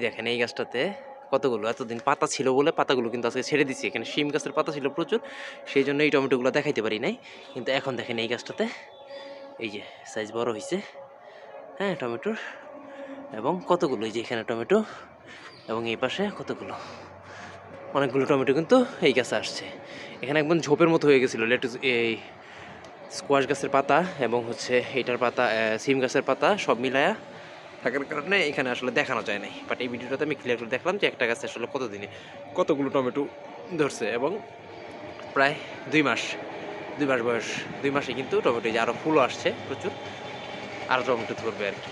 দেখেন এই গাছটাতে কতগুলো? এতদিন পাতা ছিল বলে পাতাগুলো কিন্তু আজকে ছেড়ে দিচ্ছি এখানে শিম গাছের পাতা ছিল প্রচুর, সেই জন্য এই টমেটোগুলো দেখাইতে পারি নাই। কিন্তু এখন দেখেন এই গাছটাতে এই যে সাইজ বড় হয়েছে হ্যাঁ টমেটোর। এবং কতগুলো? এই যে এখানে টমেটো এবং এই পাশে কতগুলো? অনেকগুলো টমেটো কিন্তু এই গাছে আসছে। এখানে একদম ঝোপের মতো হয়ে গেছিল। লেটুস এই স্কোয়াশ গাছের পাতা এবং হচ্ছে এটার পাতা সিম গাছের পাতা সব মিলায়া থাকার কারণে এখানে আসলে দেখানো যায় নাই। বাট এই ভিডিওটাতে আমি ক্লিয়ার করে দেখলাম যে একটা গাছে আসলে কতদিনে কতগুলো টমেটো ধরছে এবং প্রায় দুই মাস দুই মাস বয়স, দুই মাসে কিন্তু টমেটো যে আরও ফুলও আসছে প্রচুর। আরও টমেটো ধরবে আর কি।